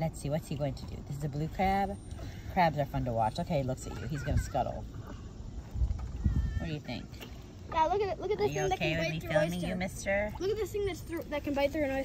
Let's see, what's he going to do? This is a blue crab. Crabs are fun to watch. Okay, he looks at you. He's gonna scuttle. What do you think? Yeah, look at it. Look at this thing thing that can bite through an oyster. you, mister? Look at this thing that's through, that can bite through an oyster.